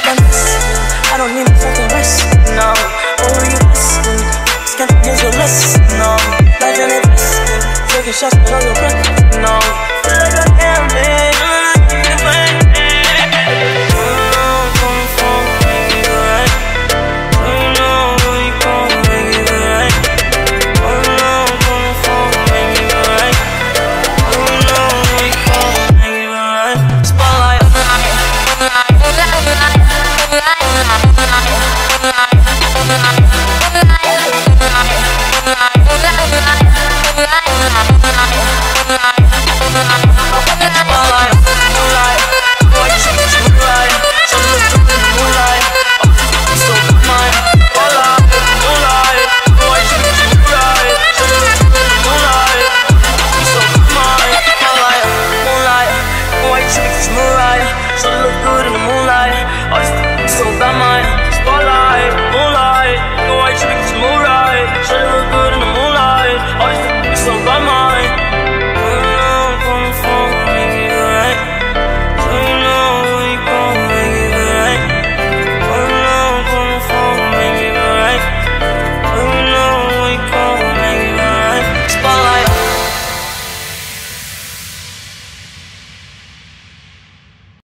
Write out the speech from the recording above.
like a mess. I don't need no fucking rest. No, over you resting. Can't use your list. No, like an investing. Taking shots, but all your